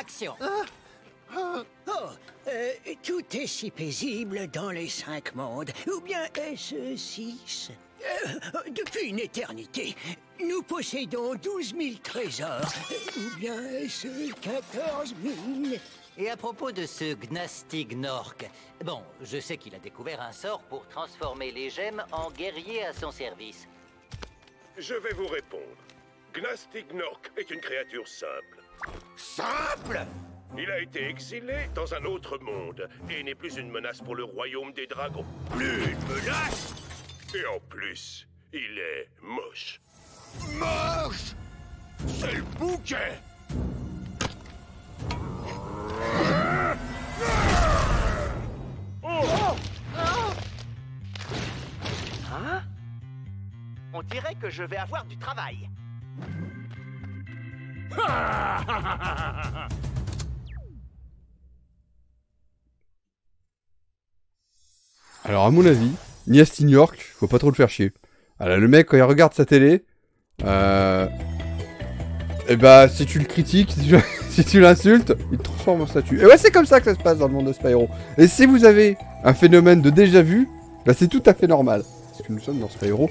action Oh, euh, tout est si paisible dans les cinq mondes. Ou bien est-ce six? Euh, Depuis une éternité, nous possédons 12 000 trésors. Ou bien est-ce 14 000 Et à propos de ce Gnastig Nork, bon, je sais qu'il a découvert un sort pour transformer les gemmes en guerriers à son service. Je vais vous répondre. Gnastig Nork est une créature simple. Simple Il a été exilé dans un autre monde et n'est plus une menace pour le royaume des dragons. Plus une menace? Et en plus, il est moche. Moche? C'est le bouquet Hein? On dirait que je vais avoir du travail. Alors, à mon avis, Niastin York, faut pas trop le faire chier. Alors, le mec, quand il regarde sa télé, euh... Et bah, si tu le critiques, si tu, si tu l'insultes, il te transforme en statue. Et ouais, c'est comme ça que ça se passe dans le monde de Spyro. Et si vous avez un phénomène de déjà vu, bah c'est tout à fait normal. Parce que nous sommes dans Spyro.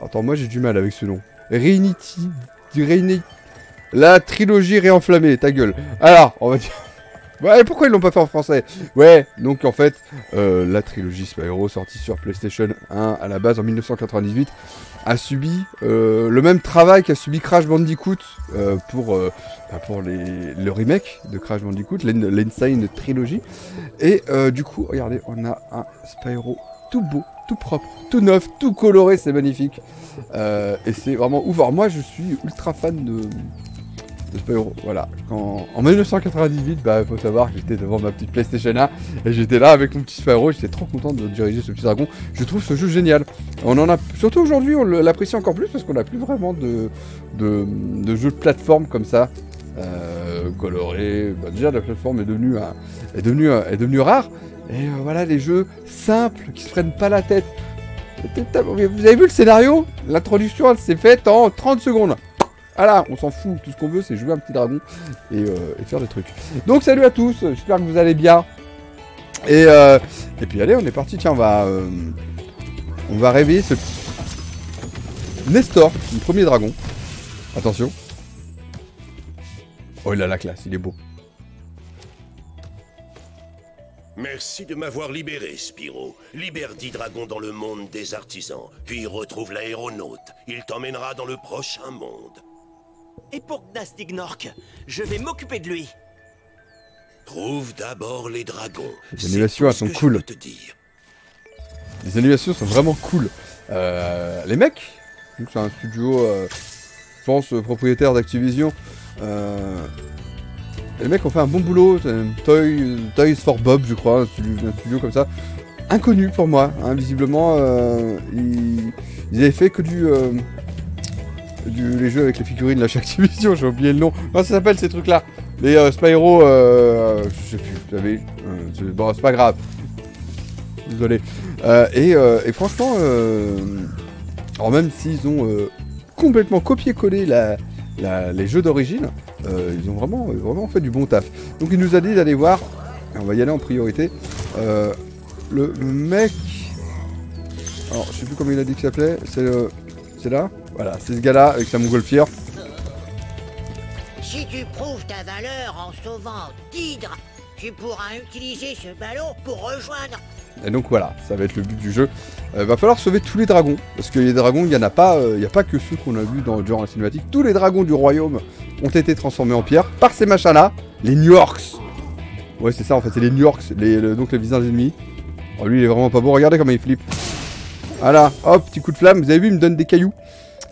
Attends, moi j'ai du mal avec ce nom. Reinity. Reinity. La trilogie réenflammée, ta gueule. Alors, on va dire. Ouais, pourquoi ils l'ont pas fait en français? Ouais, donc en fait, euh, la trilogie Spyro, sortie sur PlayStation 1 à la base en 1998, a subi euh, le même travail qu'a subi Crash Bandicoot euh, pour, bah, le remake de Crash Bandicoot, l'In- l'Insane Trilogy. Et du coup, regardez, on a un Spyro tout beau, tout propre, tout neuf, tout coloré, c'est magnifique. Et c'est vraiment ouf. Alors moi, je suis ultra fan de. Voilà. En 1998, bah, faut savoir que j'étais devant ma petite PlayStation 1 et j'étais là avec mon petit Spyro. J'étais trop content de diriger ce petit dragon. Je trouve ce jeu génial. On en a, surtout aujourd'hui, on l'apprécie encore plus parce qu'on n'a plus vraiment de, jeux de plateforme comme ça. Euh, coloré. Bah, déjà, la plateforme est devenue rare. Et euh, voilà, les jeux simples qui se prennent pas la tête. Vous avez vu le scénario? L'introduction, elle s'est faite en 30 secondes. Voilà, on s'en fout. Tout ce qu'on veut, c'est jouer un petit dragon et, euh, et faire des trucs. Donc, salut à tous. J'espère que vous allez bien. Et, euh, et puis, allez, on est parti. Tiens, on va, euh, on va réveiller ce Nestor, le premier dragon. Attention. Oh, il a la classe. Il est beau. Merci de m'avoir libéré, Spyro. Libère dix dragons dans le monde des artisans, puis retrouve l'aéronaute. Il t'emmènera dans le prochain monde. Et pour Gnastig Nork, je vais m'occuper de lui. Trouve d'abord les dragons. Les tout elles sont cool. peux te dire. Les animations sont vraiment cool. Euh, les mecs, donc c'est un studio, euh, je pense, propriétaire d'Activision. Euh, les mecs ont fait un bon boulot. c'est un Toy, Toys for Bob, je crois, un studio, un studio comme ça. Inconnu pour moi, hein, visiblement. euh, ils, ils avaient fait que du, euh, du- les jeux avec les figurines, là, chez Activision, j'ai oublié le nom. Comment ça s'appelle ces trucs-là Les euh, Spyro, euh, je sais plus, vous savez. euh, bon, c'est pas grave. Désolé. Et, franchement, alors même s'ils ont complètement copié-collé les jeux d'origine, ils ont vraiment, vraiment fait du bon taf. Donc il nous a dit d'aller voir, on va y aller en priorité, le, le mec... Alors je sais plus comment il a dit qu'il s'appelait, c'est le- c'est là Voilà, c'est ce gars-là avec sa montgolfière. Si tu prouves ta valeur en sauvant d'hydre, tu pourras utiliser ce ballon pour rejoindre Et donc voilà, ça va être le but du jeu. Euh, va falloir sauver tous les dragons, parce que les dragons, il n'y en a pas, euh, a pas que ceux qu'on a vus dans durant la cinématique. Tous les dragons du royaume ont été transformés en pierre par ces machins-là, les New Yorks. Ouais, c'est ça en fait, c'est les New Yorks, les, le- donc les visages ennemis. Oh, lui, il est vraiment pas beau, regardez comment il flippe. Voilà, hop, petit coup de flamme, vous avez vu, il me donne des cailloux.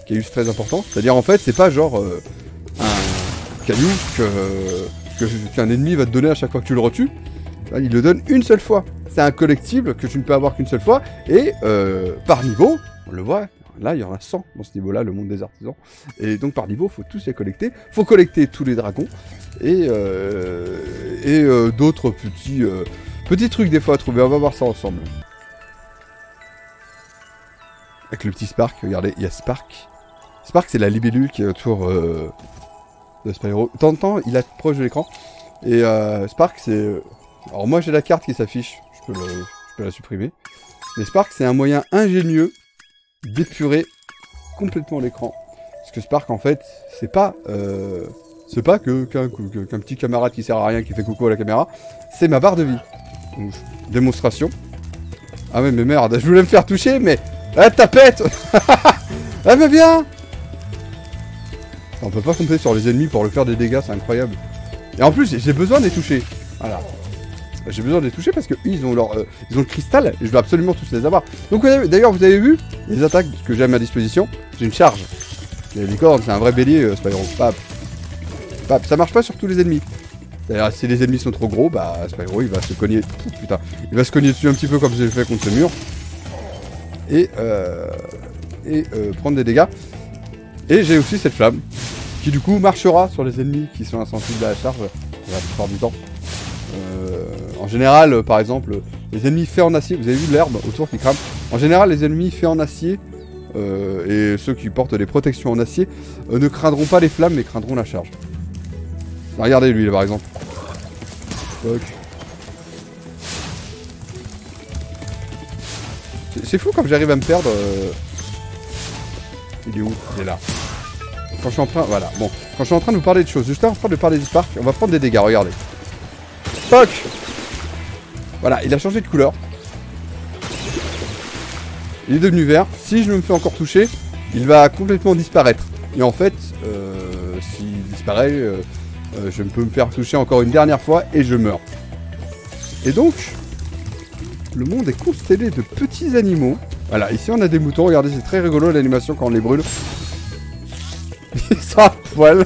Cailloux, c'est très important. C'est-à-dire, en fait, c'est pas genre euh, un caillou que, que- qu'un ennemi va te donner à chaque fois que tu le retues. Il le donne une seule fois. C'est un collectible que tu ne peux avoir qu'une seule fois. Et euh, par niveau, on le voit, là il y en a 100 dans ce niveau-là, le monde des artisans. Et donc par niveau, faut tous les collecter. faut collecter tous les dragons. Et, euh, d'autres petits, petits trucs des fois à trouver. On va voir ça ensemble. Avec le petit Spark, regardez, il y a Spark. Spark, c'est la libellule qui est autour, euh, de Spyro. De temps en temps, il est proche de l'écran. Et euh, Spark, c'est... Alors moi, j'ai la carte qui s'affiche. Je, peux le- je peux la supprimer. Mais Spark, c'est un moyen ingénieux d'épurer complètement l'écran. Parce que Spark, en fait, c'est pas... euh, c'est pas qu'un petit camarade qui sert à rien qui fait coucou à la caméra. C'est ma barre de vie. Démonstration. Ah ouais, mais merde, je voulais me faire toucher, mais... Ah, tapette Ah, mais bien On peut pas compter sur les ennemis pour leur faire des dégâts, c'est incroyable. Et en plus, j'ai- besoin de les toucher. Voilà. J'ai besoin de les toucher parce que ils ont leur, euh, ils ont le cristal et je veux absolument tous les avoir. Donc d'ailleurs, vous avez vu les attaques que j'ai à ma disposition. J'ai une charge. Les licornes, c'est un vrai bélier, euh, Spyro. Pap. Pap. Ça marche pas sur tous les ennemis. D'ailleurs, si les ennemis sont trop gros, bah Spyro il va se cogner. Putain, il va se cogner dessus un petit peu comme j'ai fait contre ce mur. Et euh, et euh, prendre des dégâts. Et j'ai aussi cette flamme qui du coup marchera sur les ennemis qui sont insensibles à la charge la plupart du temps. Euh, en général, euh, par exemple, euh, les ennemis faits en acier, vous avez vu l'herbe autour qui crame En général, les ennemis faits en acier euh, et ceux qui portent des protections en acier euh, ne craindront pas les flammes mais craindront la charge. Regardez lui là par exemple. C'est- fou comme j'arrive à me perdre. euh. Il est où? Il est là. Quand je suis en train, voilà, bon, quand je suis en train de vous parler de choses, juste en train de parler du Spark, on va prendre des dégâts, regardez. Toc Voilà, il a changé de couleur. Il est devenu vert. Si je me fais encore toucher, il va complètement disparaître. Et en fait, euh, s'il disparaît, euh, je peux me faire toucher encore une dernière fois et je meurs. Et donc, le monde est constellé de petits animaux. Voilà, ici on a des moutons, regardez, c'est très rigolo l'animation quand on les brûle. Ils sont à poil.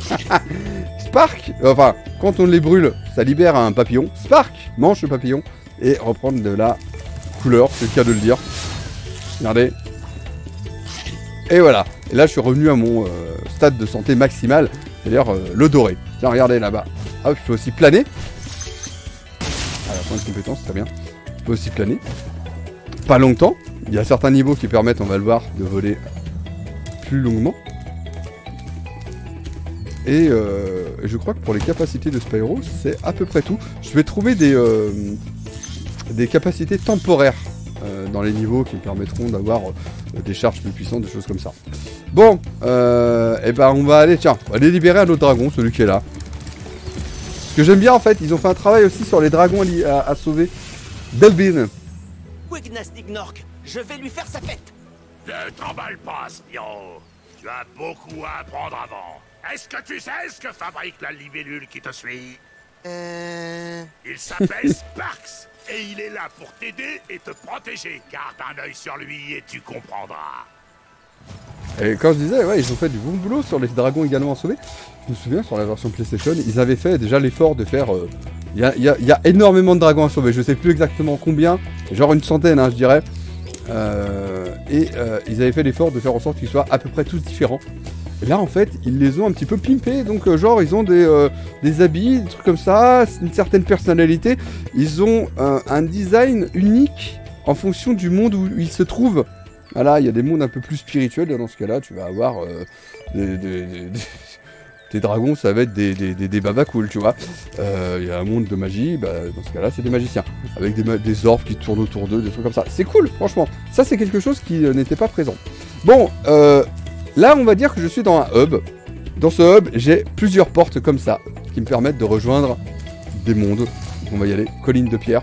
Spark, enfin, quand on les brûle, ça libère un papillon. Spark mange le papillon et reprendre de la couleur, c'est le cas de le dire. Regardez. Et voilà. Et là, je suis revenu à mon euh, stade de santé maximal, c'est-à-dire euh, le doré. Tiens, regardez là-bas. Hop, je peux aussi planer. Ah, la point de compétence, très bien. Je peux aussi. Pas longtemps. Il y a certains niveaux qui permettent, on va le voir, de voler plus longuement. Et euh, je crois que pour les capacités de Spyro, c'est à peu près tout. Je vais trouver des, euh, des capacités temporaires euh, dans les niveaux qui me permettront d'avoir des charges plus puissantes, des choses comme ça. Bon, et ben on va aller, tiens, on va aller libérer un autre dragon, celui qui est là. Ce que j'aime bien en fait, ils ont fait un travail aussi sur les dragons à sauver. Delbin, Oui, Gnastignork, je vais lui faire sa fête. Ne t'emballe pas, Spiro. Tu as beaucoup à apprendre avant. Est-ce que tu sais ce que fabrique la libellule qui te suit? Euh... Il s'appelle Sparks. Et il est là pour t'aider et te protéger. Garde un œil sur lui et tu comprendras. Et quand je disais, ouais, ils ont fait du bon boulot sur les dragons également à sauver. Je me souviens sur la version PlayStation, ils avaient fait déjà l'effort de faire. euh, Il y, a, énormément de dragons à sauver. Je sais plus exactement combien, genre une centaine, hein, je dirais. Euh, et euh, ils avaient fait l'effort de faire en sorte qu'ils soient à peu près tous différents. Et là, en fait, ils les ont un petit peu pimpés. Donc, euh, genre, ils ont des, des habits, des trucs comme ça, une certaine personnalité. Ils ont un- design unique en fonction du monde où ils se trouvent. Voilà, il y a des mondes un peu plus spirituels. Dans ce cas-là, tu vas avoir des- des dragons, ça va être des, des, des, tu vois. Euh, Il y a un monde de magie, bah, dans ce cas-là, c'est des magiciens. Avec des, des orbes qui tournent autour d'eux, des trucs comme ça. C'est cool, franchement. Ça, c'est quelque chose qui euh, n'était pas présent. Bon, euh, là, on va dire que je suis dans un hub. Dans ce hub, j'ai plusieurs portes comme ça qui me permettent de rejoindre des mondes. On va y aller. Colline de pierre.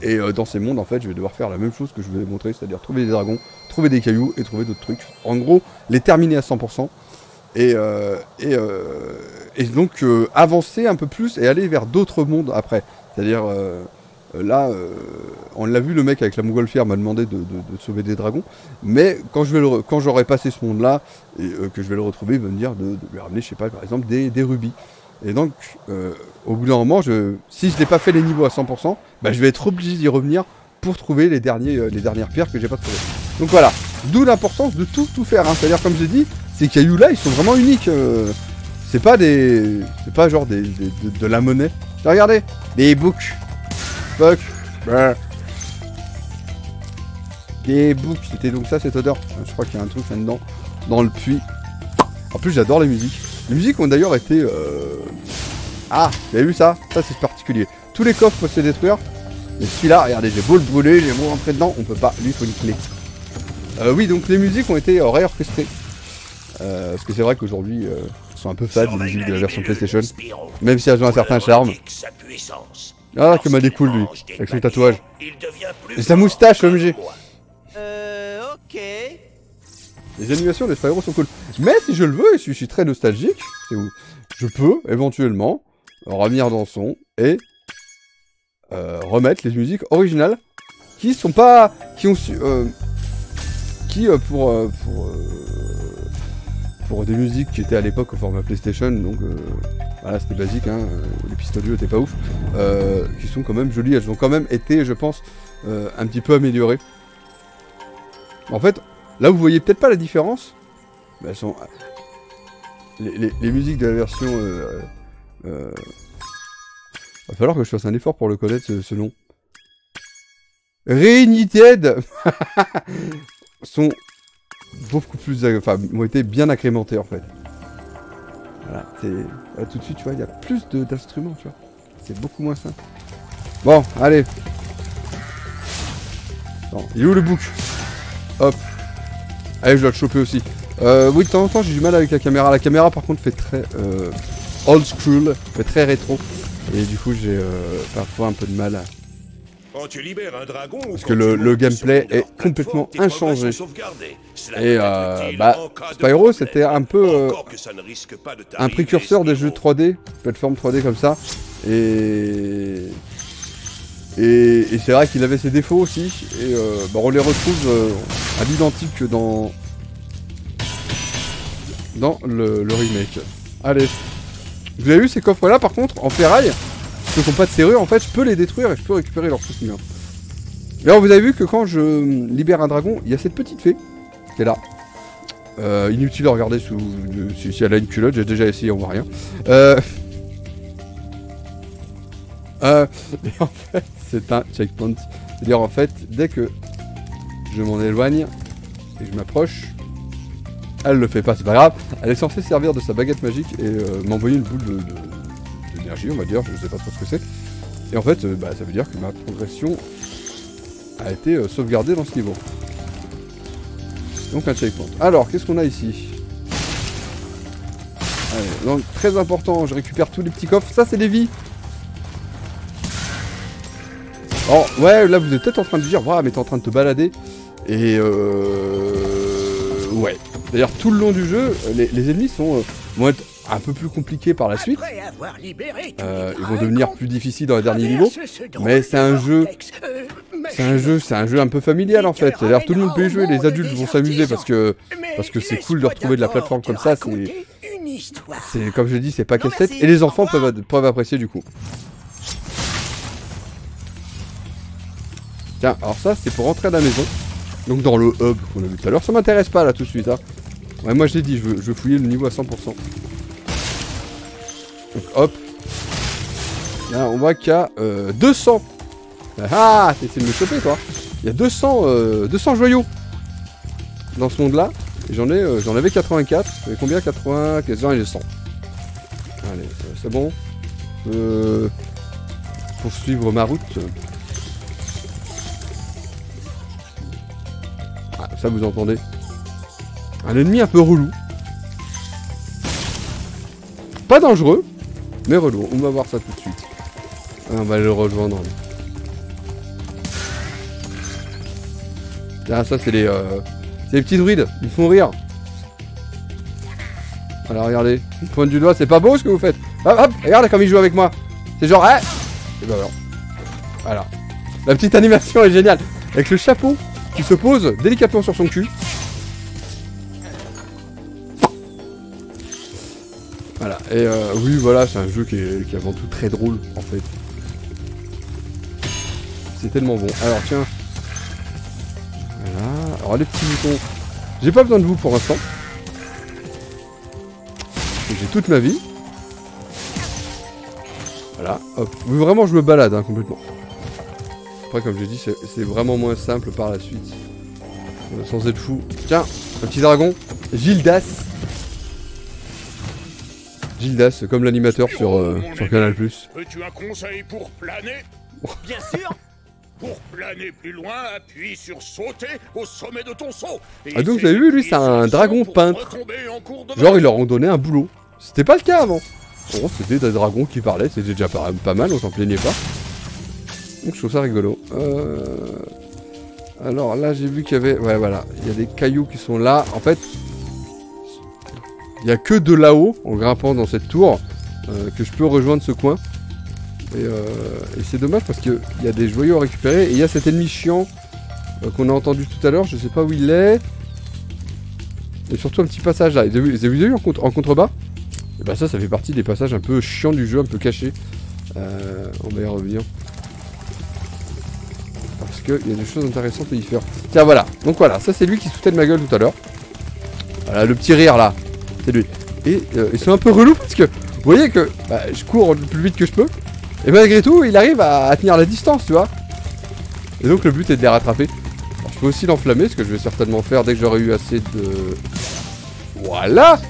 Et dans ces mondes, en fait, je vais devoir faire la même chose que je vais montrer, c'est-à-dire trouver des dragons, trouver des cailloux et trouver d'autres trucs. En gros, les terminer à 100%. Et, euh, euh, et donc euh, avancer un peu plus et aller vers d'autres mondes après. C'est-à-dire, là, on l'a vu, le mec avec la montgolfière m'a demandé de, sauver des dragons. Mais quand je j'aurai passé ce monde-là et que je vais le retrouver, il va me dire de, lui ramener, je sais pas, par exemple, des, rubis. Et donc, au bout d'un moment, je, si je n'ai pas fait les niveaux à 100%, bah, je vais être obligé d'y revenir pour trouver les, derniers, les dernières pierres que j'ai pas trouvées. Donc voilà, d'où l'importance de tout, tout faire. hein. C'est-à-dire, comme j'ai dit, ces cailloux-là, ils sont vraiment uniques. euh, c'est pas des. C'est pas genre des, des- de, de la monnaie. Regardez, des books. Fuck. Brr. Des books. C'était donc ça cette odeur. Je crois qu'il y a un truc là-dedans. Dans le puits. En plus, j'adore la musique. Les musiques ont d'ailleurs été... euh, Ah, vous avez vu ça? Ça c'est particulier. Tous les coffres peuvent se détruire. Mais celui-là, regardez, j'ai beau le brûler, j'ai beau rentrer dedans, on peut pas. Lui, il faut une clé. Euh, oui, donc les musiques ont été euh, réorchestrées. Euh, parce que c'est vrai qu'aujourd'hui, euh, ils sont un peu fades, les musiques de la version PlayStation. Même si elles ont un certain charme. Ah, comme Lorsqu'il cool, lui, avec son tatouage. Et sa moustache, OMG. Euh, ok. Les animations des Spyro sont cool. Mais si je le veux, et si je suis très nostalgique, je peux éventuellement revenir dans son et euh, remettre les musiques originales qui sont pas, qui ont su, euh, qui euh, pour euh, pour euh, pour des musiques qui étaient à l'époque au format PlayStation, donc euh, voilà c'était basique, hein, euh, les pistoliers étaient pas ouf, euh, qui sont quand même jolies, elles ont quand même été, je pense, un petit peu améliorées. En fait, Là, vous voyez peut-être pas la différence. Mais elles sont. Les, les- musiques de la version. Va falloir que je fasse un effort pour le connaître ce, ce nom. Reunited sont beaucoup plus. Enfin, ont été bien agrémentés en fait. Voilà, c'est. là, tout de suite, tu vois, il y a plus d'instruments, tu vois. C'est beaucoup moins simple. Bon, allez. Il est où le book Hop. Allez, je dois le choper aussi. Euh, oui, de temps en temps, j'ai du mal avec la caméra. La caméra, par contre, fait très euh, old school, fait très rétro. Et du coup, j'ai euh, parfois un peu de mal. à- Quand tu libères un dragon ou Parce que le- le gameplay est complètement inchangé. Et euh, bah, Spyro, c'était un peu euh, un précurseur des jeux Spyro. 3D, plateforme 3D comme ça. Et et, et c'est vrai qu'il avait ses défauts aussi. Et euh, bah, on les retrouve euh, à l'identique dans dans le, le remake. Allez. Vous avez vu ces coffres là par contre en ferraille? Qui n'ont pas de serrure en fait je peux les détruire et je peux récupérer leurs. Mais alors vous avez vu que quand je libère un dragon, il y a cette petite fée qui est là. Euh, inutile de regarder si, elle a une culotte, j'ai déjà essayé, on voit rien. Euh... Euh, et en fait, c'est un checkpoint. C'est-à-dire en fait, dès que je m'en éloigne et je m'approche, elle le fait pas, c'est pas grave. Elle est censée servir de sa baguette magique et m'envoyer une boule de- on va dire, je sais pas trop ce que c'est. Et en fait, euh, bah, ça veut dire que ma progression a été euh, sauvegardée dans ce niveau. Donc un checkpoint. Alors, qu'est-ce qu'on a ici? Donc très important, je récupère tous les petits coffres. Ça, c'est des vies. Oh, ouais, là, vous êtes peut-être en train de dire, ouais, mais t'es en train de te balader. Et euh... Ouais. D'ailleurs, tout le long du jeu, les, les ennemis sont, euh, vont être un peu plus compliqués par la suite. Euh, ils vont devenir plus difficiles dans les derniers niveaux. mais c'est un jeu-. Euh, C'est un jeu, c'est un jeu un peu familial en fait. C'est-à-dire tout le monde peut y jouer, les adultes vont s'amuser parce que parce que c'est cool de retrouver de la plateforme te comme ça, c'est- comme je dis, c'est pas casse-tête et les enfants peuvent, peuvent apprécier du coup. Tiens, alors ça c'est pour rentrer à la maison. Donc dans le hub qu'on a vu tout à l'heure, ça m'intéresse pas là tout de suite. Hein. Ouais, moi je l'ai dit, je veux, je veux fouiller le niveau à 100%. Donc hop. Là on voit qu'il y a euh, 200. Ah, t'essaies de me choper toi. Il y a 200, euh, 200 joyaux dans ce monde là. Et j'en ai, euh, j'en avais 84. J'avais combien? 80, quasiment j'ai 100. Allez, euh, c'est bon. Euh, poursuivre ma route. Ah, ça vous entendez. Un ennemi un peu relou. Pas dangereux, mais relou. On va voir ça tout de suite. Ah, on va le rejoindre. Ah, ça c'est les, euh, les petits druides. Ils font rire. Alors regardez, ils pointent du doigt, c'est pas beau ce que vous faites. Hop, hop, comme ils jouent avec moi. C'est genre, eh Et ben alors. Voilà. La petite animation est géniale. Avec le chapeau qui se pose délicatement sur son cul. Et euh, oui, voilà, c'est un jeu qui est, avant tout très drôle, en fait. C'est tellement bon. Alors, tiens. Voilà, alors les petits boutons. J'ai pas besoin de vous pour l'instant. J'ai toute ma vie. Voilà, hop. Vraiment, je me balade hein, complètement. Après, comme j'ai dit, c'est c'est vraiment moins simple par la suite. Euh, sans être fou. Tiens, un petit dragon. Gildas. Gildas, comme l'animateur sur, euh, sur. Canal+. Veux-tu un conseil pour planer Bien sûr Pour planer plus loin, appuie sur sauter au sommet de ton saut. Et Ah, donc, vous avez vu, lui, c'est un dragon peintre. Genre, ils leur ont donné un boulot. C'était pas le cas avant. Bon, c'était des dragons qui parlaient, c'était déjà pas, pas mal, on s'en plaignait pas. Donc je trouve ça rigolo. Euh... Alors là, j'ai vu qu'il y avait... Ouais, voilà, il y a des cailloux qui sont là. En fait, il y a que de là-haut, en grimpant dans cette tour, euh, que je peux rejoindre ce coin. Et, euh, et c'est dommage parce qu'il y a des joyaux à récupérer. Et il y a cet ennemi chiant euh, qu'on a entendu tout à l'heure, je sais pas où il est. Et surtout un petit passage là. Vous avez vu, en, contre- en contrebas? Et bah ça, ça fait partie des passages un peu chiants du jeu, un peu cachés. On va y revenir. Parce qu'il y a des choses intéressantes à y faire. Tiens, voilà. Donc voilà, ça c'est lui qui se ma gueule tout à l'heure. Voilà, le petit rire là. C'est lui. Et euh, ils sont un peu relous parce que, vous voyez que bah, je cours le plus vite que je peux. Et malgré tout, il arrive à, tenir la distance, tu vois. Et donc le but est de les rattraper. Je peux aussi l'enflammer, ce que je vais certainement faire dès que j'aurai eu assez de... Voilà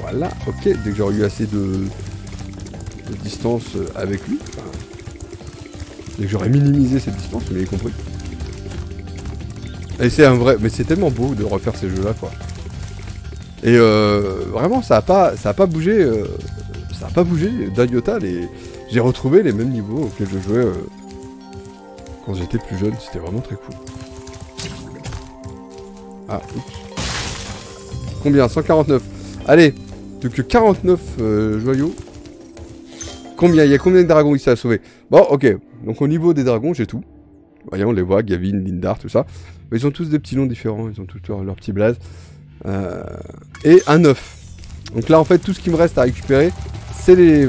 Voilà, ok, dès que j'aurai eu assez de, de distance euh, avec lui. Dès que j'aurai minimisé cette distance, vous l'avez compris. Et c'est un vrai... Mais c'est tellement beau de refaire ces jeux-là, quoi. Et euh, vraiment, ça a pas, ça a pas bougé... euh, ça a pas bougé les... J'ai retrouvé les mêmes niveaux auxquels je jouais euh, quand j'étais plus jeune, c'était vraiment très cool. Ah, oups. Combien? 149. Allez, que 49 euh, joyaux. Combien? Il y a combien de dragons ici à sauver Bon, ok. Donc au niveau des dragons, j'ai tout. Voyons, on les voit, Gavin, Lindar, tout ça. Ils ont tous des petits noms différents, ils ont tous leur, leur petit blaze. Euh, et un œuf. Donc là, en fait, tout ce qui me reste à récupérer, c'est les...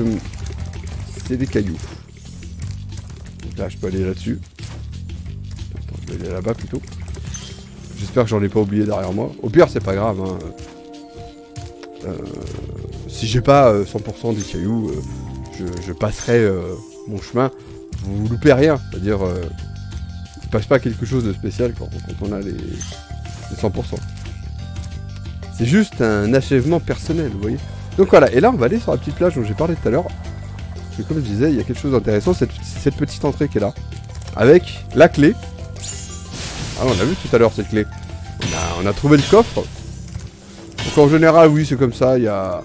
C'est des cailloux. Donc là, je peux aller là-dessus. Je vais aller là-bas plutôt. J'espère que j'en ai pas oublié derrière moi. Au pire, c'est pas grave. hein. Euh, si j'ai pas euh, 100% des cailloux, euh, je, je passerai euh, mon chemin. Vous loupez rien. C'est-à-dire, euh, passe pas quelque chose de spécial quand, on a les, les 100%. C'est juste un achèvement personnel, vous voyez. Donc voilà, et là on va aller sur la petite plage dont j'ai parlé tout à l'heure. Parce que comme je disais, il y a quelque chose d'intéressant, cette, cette petite entrée qui est là. Avec la clé. Ah on a vu tout à l'heure cette clé. On a, on a trouvé le coffre. Donc en général, oui, c'est comme ça, il y a...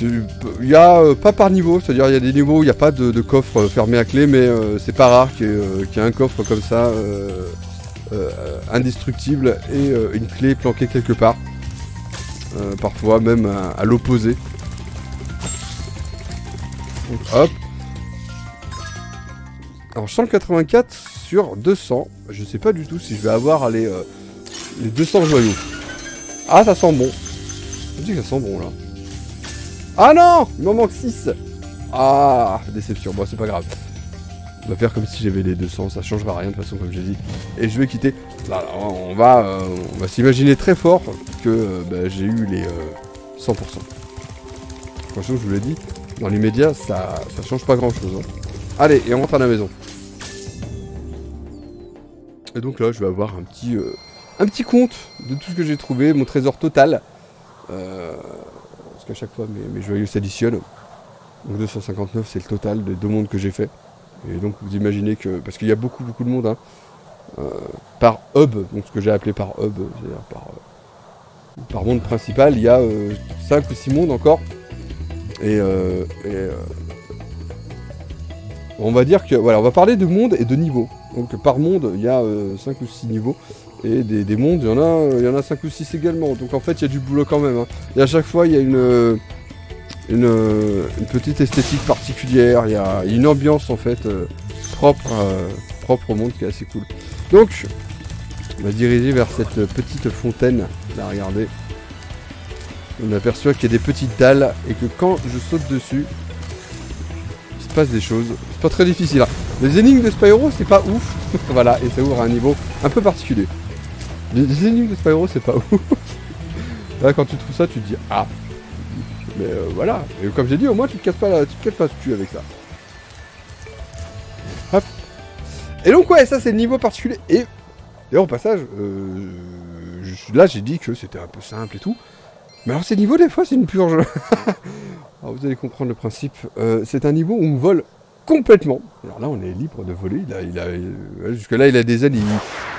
Il y a euh, pas par niveau, c'est-à-dire il y a des niveaux où il n'y a pas de, coffre euh, fermé à clé, mais euh, c'est pas rare qu'il y, ait, un coffre comme ça, indestructible, et une clé planquée quelque part. Parfois même à, à l'opposé. Donc hop. Alors 184 sur 200. Je sais pas du tout si je vais avoir les, les 200 joyaux. Ah ça sent bon. Je dis que ça sent bon là. Ah non Il m'en manque 6 Ah Déception, bon c'est pas grave. On va faire comme si j'avais les 200, ça changera rien de toute façon comme j'ai dit. Et je vais quitter. Là, on va, euh, on va s'imaginer très fort que euh, bah, j'ai eu les euh, 100%. Franchement, je vous l'ai dit, dans les médias, ça, ça change pas grand chose. Allez, et on rentre à la maison. Et donc là, je vais avoir un petit, euh, un petit compte de tout ce que j'ai trouvé, mon trésor total. Euh, qu'à chaque fois, mes, mes joyaux s'additionnent. Donc 259, c'est le total des deux mondes que j'ai fait. Et donc vous imaginez que, parce qu'il y a beaucoup beaucoup de monde, hein, euh, par hub, donc ce que j'ai appelé par hub, c'est-à-dire par, euh, par monde principal, il y a 5 ou 6 mondes encore. Et, euh, et, euh, on va dire que, voilà, on va parler de monde et de niveau. Donc par monde, il y a 5 ou 6 niveaux. Et des, des mondes, il y, en a, y en a 5 ou 6 également. Donc en fait, il y a du boulot quand même. hein. Et à chaque fois, il y a une, une, une petite esthétique particulière. Il y a une ambiance en fait euh, propre, euh, propre au monde qui est assez cool. Donc, on va se diriger vers cette petite fontaine. Là, regardez. On aperçoit qu'il y a des petites dalles et que quand je saute dessus, il se passe des choses. C'est pas très difficile. hein. Les énigmes de Spyro, c'est pas ouf. voilà, et ça ouvre à un niveau un peu particulier. Les, énigmes de Spyro, c'est pas ouf. Là, quand tu trouves ça, tu te dis Ah Mais euh, voilà. Et comme j'ai dit, au moins, tu te casses pas, la- tu te casses pas cul avec ça. Hop. Et donc, ouais, ça, c'est le niveau particulier. Et, et au passage, euh, là, j'ai dit que c'était un peu simple et tout. Mais alors, ces niveaux, des fois, c'est une purge. alors, vous allez comprendre le principe. Euh, c'est un niveau où on vole complètement. Alors là, on est libre de voler. A, il a, euh, jusque-là, il a des ailes, il,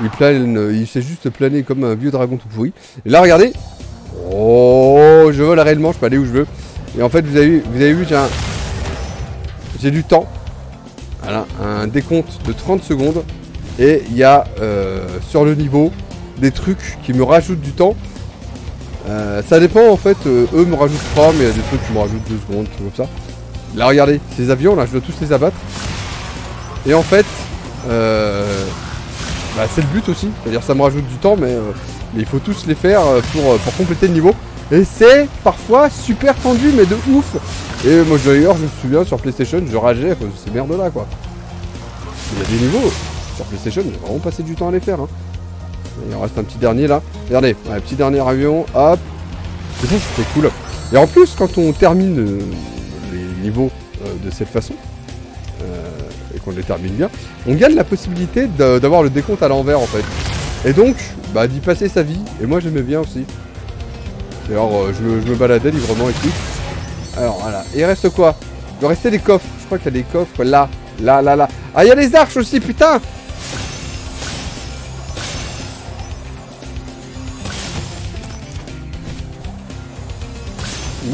il plane, il sait juste planer comme un vieux dragon tout pourri. Et là, regardez. Oh, je vole réellement, je peux aller où je veux. Et en fait, vous avez, vous avez vu, j'ai un- j'ai du temps. Voilà, un décompte de 30 secondes. Et il y a euh, sur le niveau des trucs qui me rajoutent du temps. Euh, ça dépend en fait, eux me rajoutent 3, mais il y a des trucs qui me rajoutent 2 secondes, tout comme ça. Là regardez, ces avions là, je dois tous les abattre. Et en fait, euh, bah, c'est le but aussi, c'est-à-dire ça me rajoute du temps, mais, euh, il faut tous les faire euh, pour, euh, pour compléter le niveau. Et c'est parfois super tendu, mais de ouf. Et moi d'ailleurs, je me souviens sur PlayStation, je rageais ces merdes là quoi. Il y a des niveaux sur PlayStation, j'ai vraiment passé du temps à les faire. hein. Il en reste un petit dernier là. Regardez, un petit dernier avion, hop. Ça c'était cool. Et en plus, quand on termine les niveaux euh, de cette façon, euh, et qu'on les termine bien, on gagne la possibilité d'avoir le décompte à l'envers en fait. Et donc, bah, d'y passer sa vie. Et moi j'aimais bien aussi. D'ailleurs, euh, je, je me baladais librement et tout. Alors voilà. Et il reste quoi? Il doit rester des coffres. Je crois qu'il y a des coffres là, là, là, là. Ah, il y a les arches aussi, putain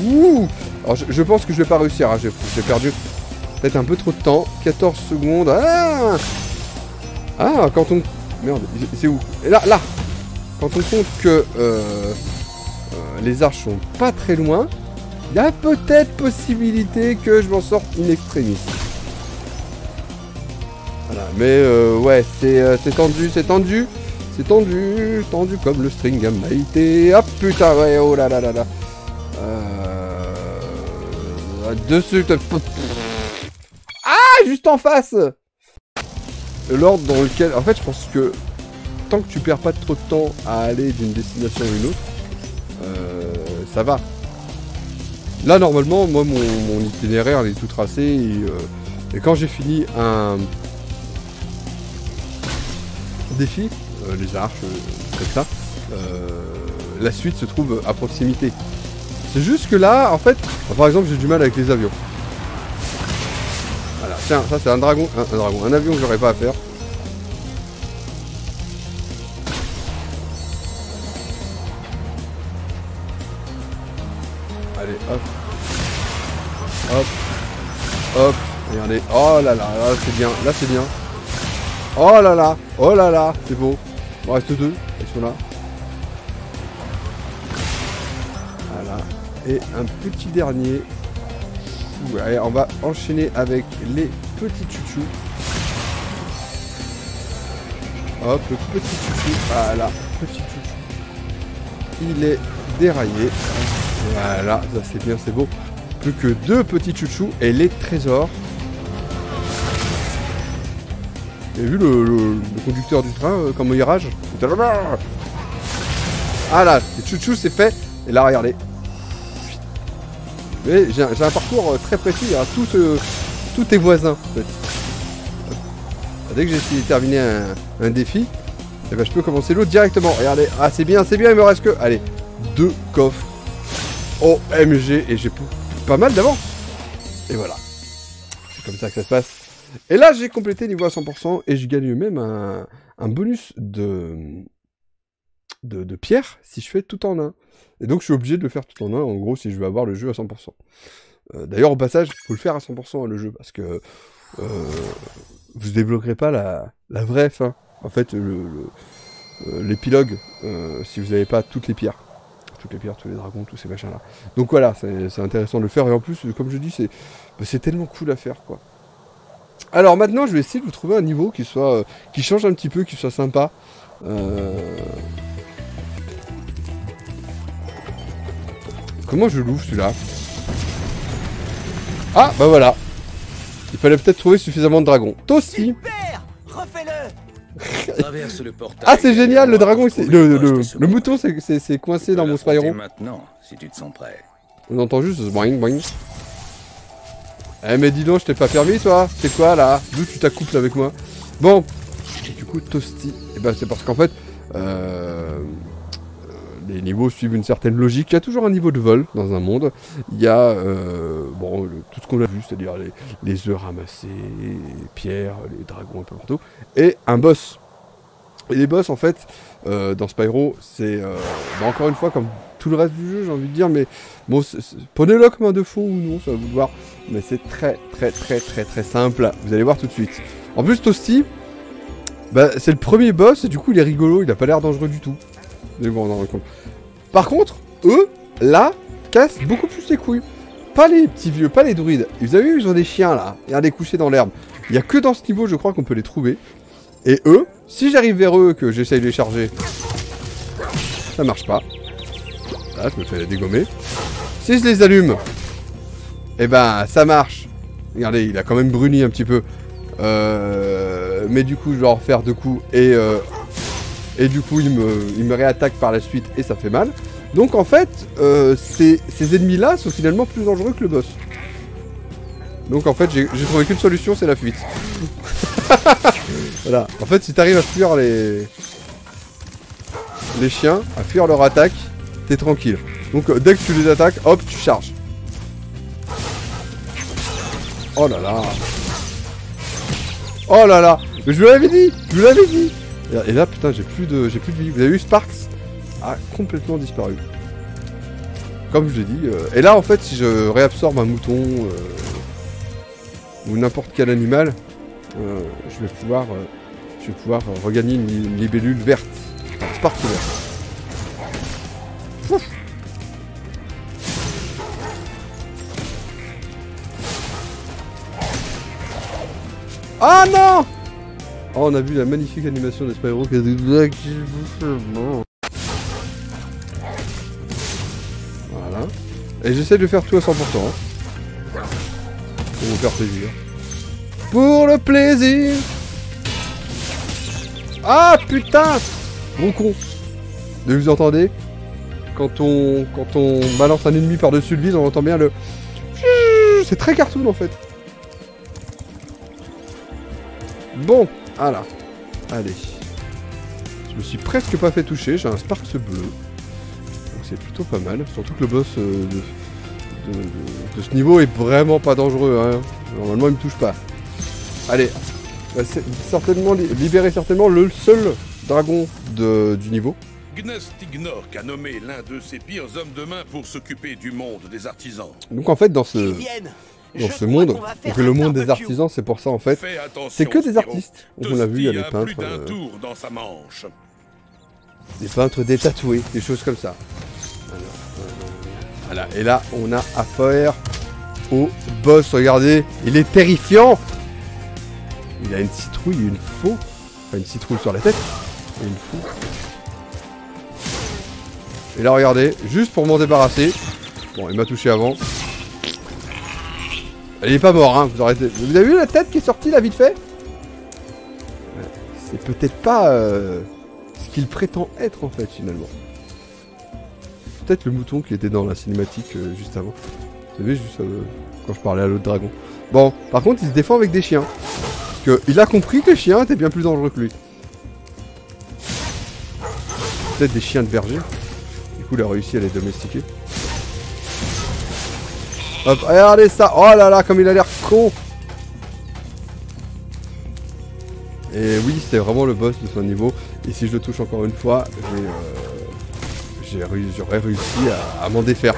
Ouh Alors je, pense que je vais pas réussir, hein. j'ai perdu peut-être un peu trop de temps. 14 secondes. Ah Ah, quand on... Merde, c'est où? Et Là, là Quand on compte que euh, euh, les arches sont pas très loin, il y a peut-être possibilité que je m'en sorte in extremis. Voilà, mais euh, ouais, c'est euh, tendu, c'est tendu. C'est tendu, tendu comme le string à Maïté. Ah putain, ouais, oh là là là là. Euh... Dessus. Ah, juste en face L'ordre dans lequel... En fait, je pense que tant que tu perds pas trop de temps à aller d'une destination à une autre, euh, ça va. Là, normalement, moi, mon, itinéraire est tout tracé. Et, euh, et quand j'ai fini un défi, euh, les arches, comme ça, la suite se trouve à proximité. C'est juste que là, en fait, par exemple, j'ai du mal avec les avions. Voilà, tiens, ça c'est un dragon, un, dragon, un avion que j'aurais pas à faire. Allez, hop. Hop. Hop. Regardez. Oh là là, là c'est bien, là c'est bien. Oh là là, oh là là, c'est beau. Il reste deux, ils sont là. Et un petit dernier. Allez, on va enchaîner avec les petits chouchous. Hop, le petit chouchou. Voilà, petit chouchou. Il est déraillé. Voilà, ça c'est bien, c'est beau. Plus que deux petits chouchous et les trésors. Vous avez vu le, conducteur du train, euh, comment il rage? Ah là, le chouchou c'est fait. Et là, regardez. J'ai un, parcours euh, très précis, hein. tout, se- tout est voisin en fait. Dès que j'ai terminer un, un défi, eh ben, je peux commencer l'autre directement. Regardez, ah c'est bien, c'est bien, il me reste que, allez, deux coffres. OMG, et j'ai pas mal d'avance. Et voilà. C'est comme ça que ça se passe. Et là, j'ai complété niveau à 100% et je gagne même un, un bonus de, de, de pierre si je fais tout en un. Et donc, je suis obligé de le faire tout en un, en gros, si je veux avoir le jeu à 100%. Euh, D'ailleurs, au passage, il faut le faire à 100% hein, le jeu, parce que euh, vous débloquerez pas la, la vraie fin. En fait, euh, l'épilogue, euh, si vous n'avez pas toutes les pierres. Toutes les pierres, tous les dragons, tous ces machins-là. Donc voilà, c'est intéressant de le faire. Et en plus, comme je dis, c'est bah, c'est tellement cool à faire, quoi. Alors maintenant, je vais essayer de vous trouver un niveau qui soit, qui change un petit peu, qui soit sympa. Euh, Comment je l'ouvre celui-là Ah, bah voilà. Il fallait peut-être trouver suffisamment de dragons. Toi aussi Super Refais-le Traverse le portail. Ah, c'est génial, le dragon, le, le, le- mouton, c'est- c'est c'est coincé dans mon Spyro. maintenant, si tu te sens prêt. On entend juste ce boing boing. Eh mais dis donc, je t'ai pas permis toi C'est quoi là? D'où tu t'accouples avec moi? Bon, Et du coup, Toasty, eh ben, c'est parce qu'en fait, euh, les niveaux suivent une certaine logique. Il y a toujours un niveau de vol dans un monde. Il y a euh, bon, le- tout ce qu'on a vu, c'est-à-dire les, œufs ramassés, les pierres, les dragons un peu partout. Et un boss. Et les boss, en fait, euh, dans Spyro, c'est euh, bah, encore une fois comme tout le reste du jeu, j'ai envie de dire, mais bon, prenez-le comme un défaut ou non, ça va vous de voir. Mais c'est très, très, très, très, très simple. Vous allez voir tout de suite. En plus, Toasty, bah, c'est le premier boss et du coup, il est rigolo, il a pas l'air dangereux du tout. On en compte. Par contre, eux, là, cassent beaucoup plus les couilles. Pas les petits vieux, pas les druides. Vous avez vu, ils ont des chiens là. Regardez couchés dans l'herbe. Il y a que dans ce niveau, je crois, qu'on peut les trouver. Et eux, si j'arrive vers eux, que j'essaye de les charger, ça marche pas. Là, je me fais dégommer. Si je les allume, eh ben, ça marche. Regardez, il a quand même bruni un petit peu. Euh, mais du coup, je vais en refaire deux coups et euh, et du coup, il me, il me réattaque par la suite et ça fait mal. Donc en fait, euh, ces, ces ennemis-là sont finalement plus dangereux que le boss. Donc en fait, j'ai trouvé qu'une solution, c'est la fuite. voilà. En fait, si t'arrives à fuir les les chiens, à fuir leur attaque, t'es tranquille. Donc euh, dès que tu les attaques, hop, tu charges. Oh là là. Oh là là. Je vous l'avais dit, je vous l'avais dit. Et là, putain, j'ai plus de, j'ai plus de vie. Vous avez vu, Sparks a complètement disparu. Comme je l'ai dit. euh, Et là, en fait, si je réabsorbe un mouton euh, ou n'importe quel animal, euh, je vais pouvoir, je vais pouvoir regagner une, li- une libellule verte, enfin, Spark vert. Ouf. Ah non Oh, on a vu la magnifique animation de Spyro qui a des Voilà. Et j'essaie de faire tout à 100%. hein. Pour vous faire plaisir. Pour le plaisir Ah putain Mon con vous entendez? Quand on, quand on balance un ennemi par-dessus le vide, on entend bien le... C'est très cartoon en fait. Bon, voilà. Allez. Je me suis presque pas fait toucher, j'ai un Sparks bleu. Donc c'est plutôt pas mal. Surtout que le boss euh, de, de- de- de ce niveau est vraiment pas dangereux. Hein. Normalement il me touche pas. Allez. Bah, c'est certainement li- libérer certainement le seul dragon de- du niveau. Gnastignork a nommé l'un de ses pires hommes de main pour s'occuper du monde des artisans. Donc en fait dans ce, viennent. Dans Je ce monde, donc le monde des artisans c'est pour ça en fait. C'est que des artistes. On l'a vu, il y a Toasty des peintres. plus d'un euh, tour dans sa manche. des peintres, des tatoués, des choses comme ça. Voilà, et là, on a affaire au boss, regardez, il est terrifiant Il a une citrouille et une faux. Enfin, une citrouille sur la tête, et une faux. Et là, regardez, juste pour m'en débarrasser. Bon, il m'a touché avant. Il est pas mort, hein, vous, vous avez vu la tête qui est sortie là, vite fait? C'est peut-être pas... euh, ce qu'il prétend être en fait finalement. Peut-être le mouton qui était dans la cinématique euh, juste avant. Vous savez, juste euh, quand je parlais à l'autre dragon. Bon, par contre, il se défend avec des chiens. Parce qu'il a compris que les chiens étaient bien plus dangereux que lui. Peut-être des chiens de berger. Du coup, il a réussi à les domestiquer. Hop, regardez ça Oh là là, comme il a l'air con Et oui, c'est vraiment le boss de son niveau. Et si je le touche encore une fois, euh, j'aurais réussi à, m'en défaire.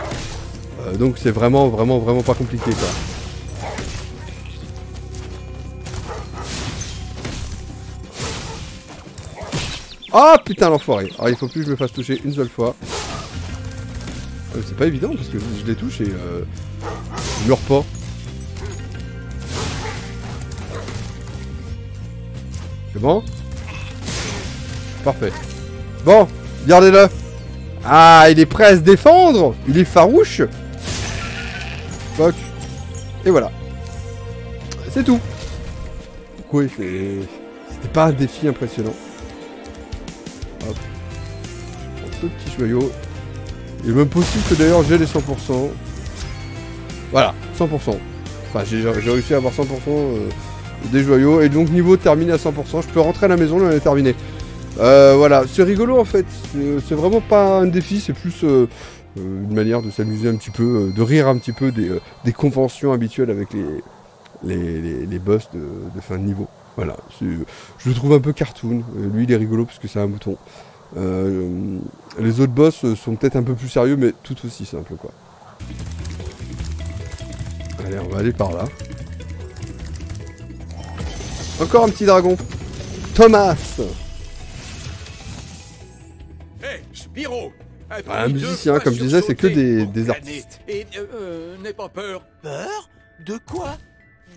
Euh, donc c'est vraiment, vraiment, vraiment pas compliqué quoi. Ah putain l'enfoiré Alors il faut plus que je me fasse toucher une seule fois. Euh, c'est pas évident parce que je les touche et euh, meurs pas. C'est bon? Parfait. Bon, gardez-le. Ah, il est prêt à se défendre. Il est farouche. Fuck. Et voilà. C'est tout. Oui, c'est... C'était pas un défi impressionnant. Hop. Ce petit joyau. Il est même possible que d'ailleurs j'ai les 100%. Voilà, 100%. Enfin, j'ai réussi à avoir 100% euh, des joyaux. Et donc niveau terminé à 100%, je peux rentrer à la maison, là on est terminé. Euh, voilà, c'est rigolo en fait. C'est- vraiment pas un défi, c'est plus euh, une manière de s'amuser un petit peu, de rire un petit peu des, conventions habituelles avec les, boss de, fin de niveau. Voilà, je le trouve un peu cartoon. Lui, il est rigolo parce que c'est un mouton. Les autres boss sont peut-être un peu plus sérieux, mais tout aussi simple quoi. Allez, on va aller par là. Encore un petit dragon. Thomas Hé, Spiro un musicien, comme je disais, c'est que des, des artistes. Et euh, euh, n'aie pas peur. Peur? De quoi?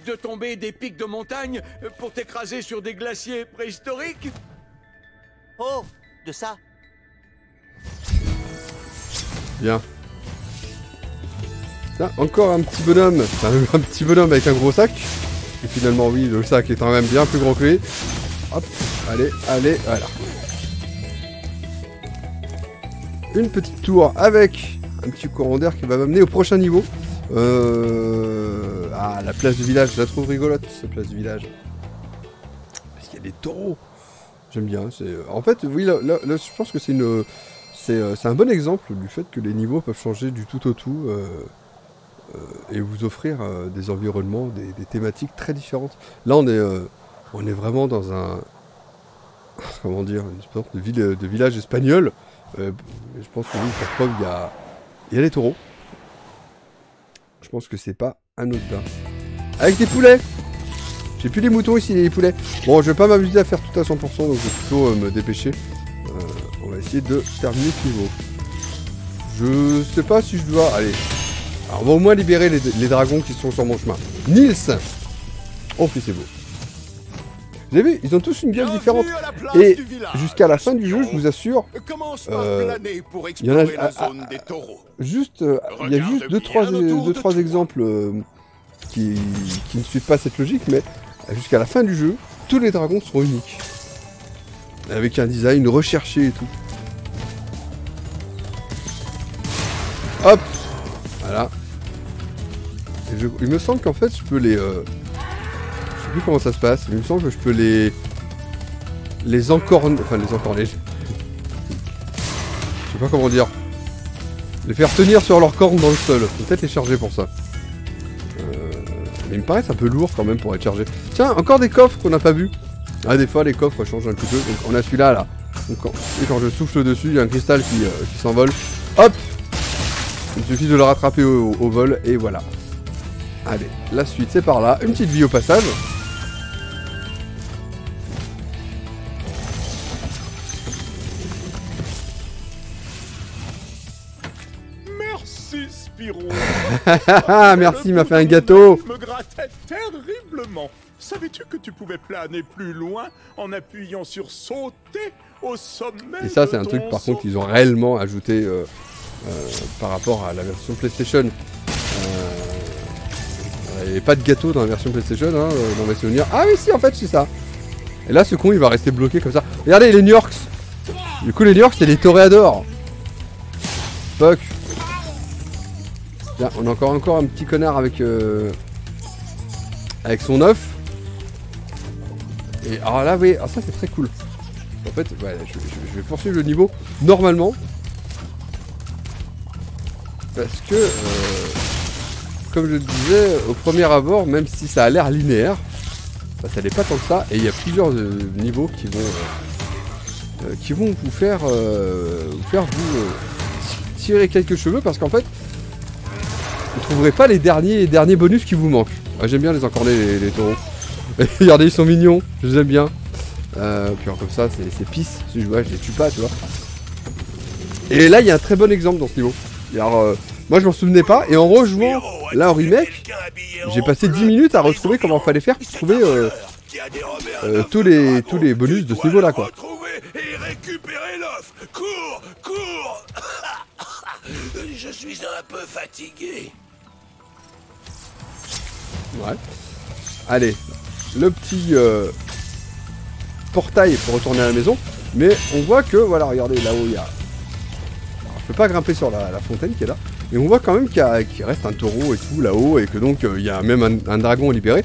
De tomber des pics de montagne pour t'écraser sur des glaciers préhistoriques Oh, de ça? Bien. Encore un petit bonhomme. Un petit bonhomme avec un gros sac. Et finalement, oui, le sac est quand même bien plus gros que lui. Hop, allez, allez, voilà. Une petite tour avec un petit courant d'air qui va m'amener au prochain niveau. Euh... Ah, la place du village, je la trouve rigolote, cette place du village. Parce qu'il y a des taureaux. J'aime bien. C'est... En fait, oui, là, je pense que euh, c'est un bon exemple du fait que les niveaux peuvent changer du tout au tout euh, euh, et vous offrir euh, des environnements, des, thématiques très différentes. Là, on est, euh, on est vraiment dans un, comment dire, une sorte de, ville, de village espagnol. Euh, je pense que oui, pour preuve, il y a, il y a les taureaux. Je pense que c'est pas anodin. Avec des poulets J'ai plus les moutons ici, les poulets. Bon, je vais pas m'amuser à faire tout à 100%, donc je vais plutôt euh, me dépêcher. Euh, on va essayer de terminer ce niveau. Je sais pas si je dois... Allez. Alors, on va au moins libérer les, les dragons qui sont sur mon chemin. Nils Oh, puis c'est beau. Vous avez vu, ils ont tous une gueule différente. Et jusqu'à la fin du jeu, je vous assure, euh, il y en a- juste, euh, il y a juste deux trois, deux, de trois exemples euh, qui, qui ne suivent pas cette logique, mais jusqu'à la fin du jeu, tous les dragons seront uniques. Avec un design recherché et tout. Hop Voilà. Il me semble qu'en fait, je peux les... euh, je sais plus comment ça se passe, il me semble que je peux les... Les encorner... Enfin, les encorner... Je sais pas comment dire. Les faire tenir sur leurs cornes dans le sol. Peut-être les charger pour ça. Euh, Mais il me paraît un peu lourd quand même pour être chargé. Tiens, encore des coffres qu'on n'a pas vus. Ah, des fois, les coffres changent un petit peu. Donc, on a celui-là, là. Donc, quand, et quand je souffle dessus, il y a un cristal qui, euh, qui s'envole. Hop Il suffit de le rattraper au, au vol, et voilà. Allez, la suite, c'est par là. Une petite vie au passage. Merci Spiro. Ah, merci, il m'a fait un gâteau. Me grattais terriblement. Savais-tu que tu pouvais planer plus loin en appuyant sur sauter au sommet Et ça, c'est un truc, par contre, qu'ils ont réellement ajouté euh, par rapport à la version PlayStation. Euh, Il n'y avait pas de gâteau dans la version PlayStation, hein, euh, dans. Ah oui, si, en fait, c'est ça. Et là, ce con, il va rester bloqué comme ça. Regardez, les New Yorks Du coup, les New Yorks, c'est les toréadors Fuck Tiens, on a encore, encore un petit connard avec... euh, son œuf. Et alors là, oui, ah, ça, c'est très cool. En fait, je- je vais poursuivre le niveau normalement. Parce que, euh, comme je le disais, au premier abord, même si ça a l'air linéaire, bah, ça n'est pas tant que ça. Et il y a plusieurs euh, niveaux qui vont, euh, qui vont vous faire, vous tirer quelques cheveux parce qu'en fait, vous trouverez pas les derniers, derniers bonus qui vous manquent. Ah, J'aime bien les encorner les, taureaux. Regardez, ils sont mignons, je les aime bien. Puis comme ça, c'est pisse. Je vois, je les tue pas, tu vois. Et là, il y a un très bon exemple dans ce niveau. Moi, je m'en souvenais pas. Et en rejouant là au remake, j'ai passé 10 minutes à retrouver comment fallait faire pour trouver euh, euh, tous les tous les bonus de ce niveau-là, quoi. Je suis un peu fatigué. Ouais. Allez, le petit euh, portail pour retourner à la maison. Mais on voit que, voilà, regardez, là-haut, il y a... Alors, je peux pas grimper sur la, la fontaine qui est là. Mais on voit quand même qu'il reste un taureau et tout là-haut. Et que donc, euh, il y a même un, dragon libéré.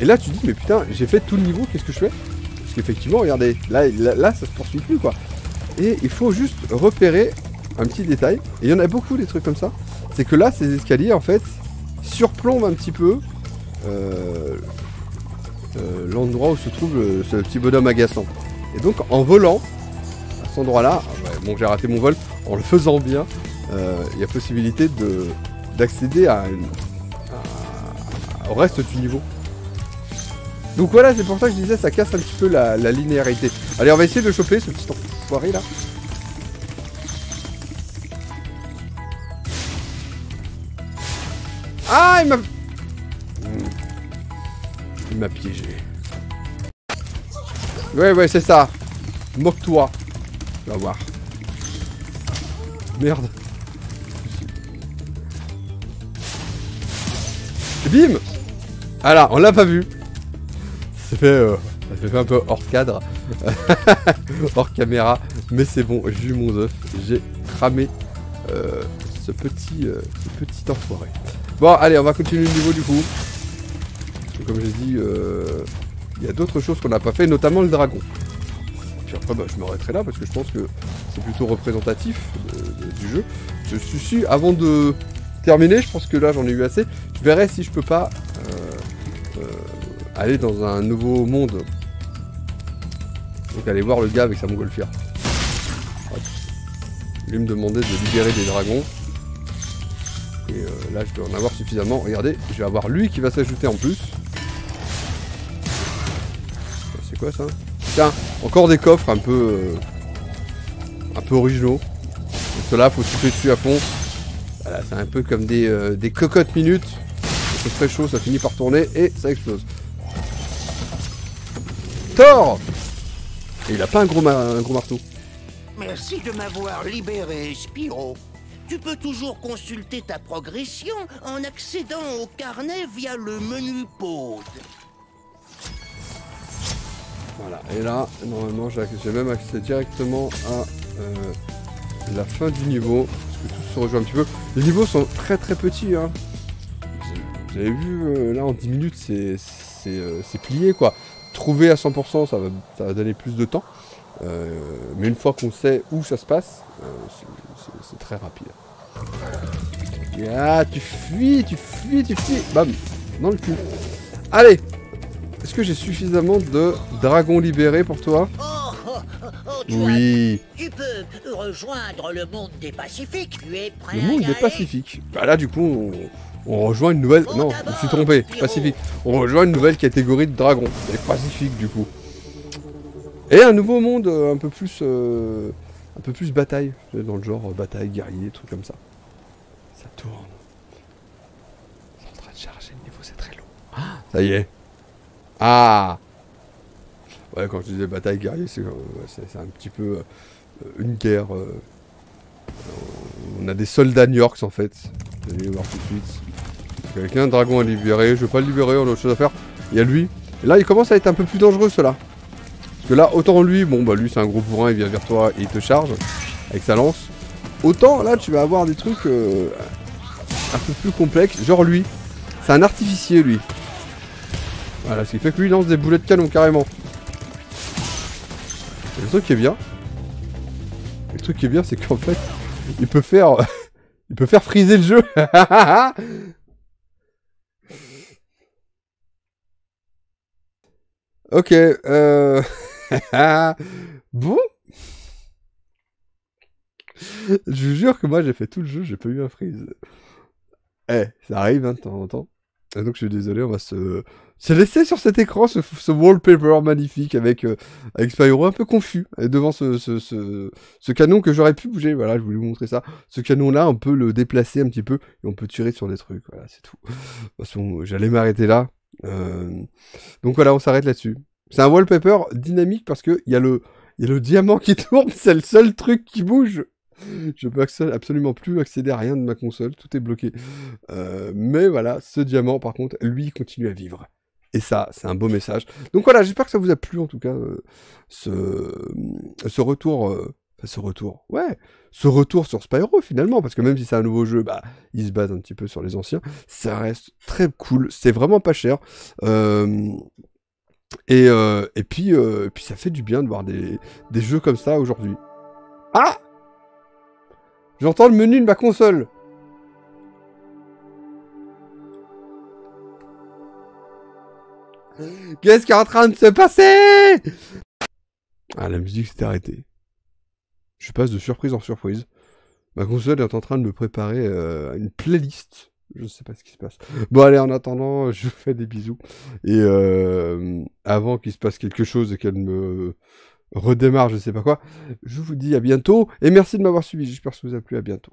Et là, tu te dis, mais putain, j'ai fait tout le niveau, qu'est-ce que je fais? Parce qu'effectivement, regardez, là, là, là, ça se poursuit plus, quoi. Et il faut juste repérer un petit détail. Et il y en a beaucoup des trucs comme ça. C'est que là, ces escaliers, en fait, surplombent un petit peu euh, euh, l'endroit où se trouve ce petit bonhomme agaçant. Et donc, en volant à cet endroit-là, ah bon, j'ai raté mon vol, en le faisant bien, il y a possibilité de d'accéder à, au reste du niveau. Donc voilà, c'est pour ça que je disais, ça casse un petit peu la, linéarité. Allez, on va essayer de choper, ce petit enfoiré là. Ah, il m'a... Hmm. Il m'a piégé. Ouais, ouais, c'est ça. Moque-toi. Tu vas voir. Merde. Et bim Ah là, on l'a pas vu. Ça fait, euh, ça fait un peu hors cadre. hors caméra. Mais c'est bon, j'ai eu mon œuf. J'ai cramé euh, ce, petit, euh, ce petit enfoiré. Bon, allez, on va continuer le niveau du coup. Comme j'ai dit, il y a d'autres choses qu'on n'a pas fait, notamment le dragon. Puis après, bah, je m'arrêterai là parce que je pense que c'est plutôt représentatif du jeu. Je suis avant de terminer, je pense que là j'en ai eu assez. Je verrai si je peux pas euh, euh, aller dans un nouveau monde. Donc aller voir le gars avec sa montgolfière. Il lui me demandait de libérer des dragons. Et euh, là je dois en avoir suffisamment. Regardez, je vais avoir lui qui va s'ajouter en plus. C'est quoi ça? Tiens, encore des coffres un peu... un peu originaux. Donc ceux-là, faut souffler dessus à fond. Voilà, c'est un peu comme des, euh, des cocottes minutes. C'est très chaud, ça finit par tourner et ça explose. Thor Et il a pas un gros, ma- un gros marteau. Merci de m'avoir libéré, Spyro. Tu peux toujours consulter ta progression en accédant au carnet via le menu pause. Voilà, et là, normalement, j'ai j'ai même accès directement à euh, la fin du niveau. Se un petit peu. Les niveaux sont très très petits. Hein. Vous- avez vu, euh, là, en 10 minutes, euh, c'est plié, quoi. Trouver à 100%, ça va, ça va donner plus de temps. Euh, mais une fois qu'on sait où ça se passe, c'est- très rapide. Ah, tu fuis, tu fuis, tu fuis. Bam, dans le cul. Allez, est-ce que j'ai suffisamment de dragons libérés pour toi? Oh, as- Oui, tu peux rejoindre le monde des Pacifiques. Tu es prêt le à monde y des aller Pacifiques. Bah là, du coup, on, on rejoint une nouvelle... Non, je me suis trompé, Pacifique. On rejoint une nouvelle catégorie de dragons. Les Pacifiques, du coup. Et un nouveau monde euh, un peu plus... euh, un peu plus bataille. Dans le genre euh, bataille, guerrier, trucs comme ça. Ça tourne. C'est en train de charger le niveau, c'est très long. Ah, ça y est. Ah Ouais, quand je disais bataille, guerrier, c'est euh, c'est- un petit peu euh, une guerre... euh, on a des soldats New York en fait. Vous allez voir tout de suite. Quelqu'un, un dragon à libérer. Je vais pas le libérer, on a autre chose à faire. Il y a lui. Et là, il commence à être un peu plus dangereux, cela. Parce que là, autant lui, bon, bah lui, c'est un gros bourrin, il vient vers toi et il te charge avec sa lance. Autant là, tu vas avoir des trucs un peu plus complexes. Genre lui, c'est un artificier, lui. Voilà, ce qui fait que lui, il lance des boulets de canon carrément. Le truc qui est bien, le truc qui est bien, c'est qu'en fait, il peut faire, il peut faire friser le jeu. ok, euh... bon. Je vous jure que moi j'ai fait tout le jeu, j'ai pas eu un freeze. Eh, ça arrive hein, de temps en temps. Et donc je suis désolé, on va se, se laisser sur cet écran ce, wallpaper magnifique avec, euh, avec Spyro un peu confus euh, devant ce, canon que j'aurais pu bouger. Voilà, je voulais vous montrer ça. Ce canon-là, on peut le déplacer un petit peu et on peut tirer sur des trucs. Voilà, c'est tout. De toute façon, j'allais m'arrêter là. Euh, Donc voilà, on s'arrête là-dessus. C'est un wallpaper dynamique parce que il y a le, il y a le diamant qui tourne, c'est le seul truc qui bouge. Je peux accé- absolument plus accéder à rien de ma console, tout est bloqué. Euh, mais voilà, ce diamant, par contre, lui, continue à vivre. Et ça, c'est un beau message. Donc voilà, j'espère que ça vous a plu, en tout cas, euh, ce, ce retour... euh, enfin, ce retour, ouais, ce retour sur Spyro finalement, parce que même si c'est un nouveau jeu, bah, il se base un petit peu sur les anciens, ça reste très cool, c'est vraiment pas cher. Euh, Et, euh, puis, euh, ça fait du bien de voir des jeux comme ça aujourd'hui. Ah J'entends le menu de ma console. Qu'est-ce qui est en train de se passer? Ah, la musique s'est arrêtée. Je passe de surprise en surprise. Ma console est en train de me préparer euh, une playlist. Je sais pas ce qui se passe. Bon, allez, en attendant, je vous fais des bisous. Et euh, avant qu'il se passe quelque chose et qu'elle me redémarre, je sais pas quoi, je vous dis à bientôt. Et merci de m'avoir suivi. J'espère que ça vous a plu. À bientôt.